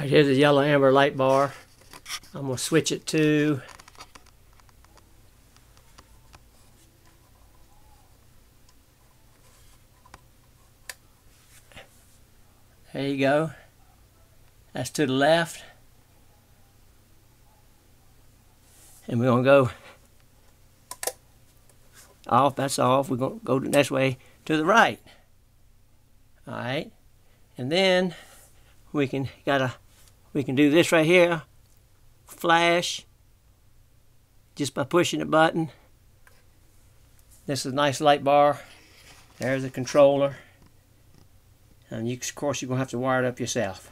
Here's the yellow amber light bar. I'm going to switch it to There you go. That's to the left. And we're going to go off. That's off. We're going to go the next way to the right. All right. And then we can got a we can do this right here. Flash. Just by pushing a button. This is a nice light bar. There's the controller. And you, of course, you're going to have to wire it up yourself.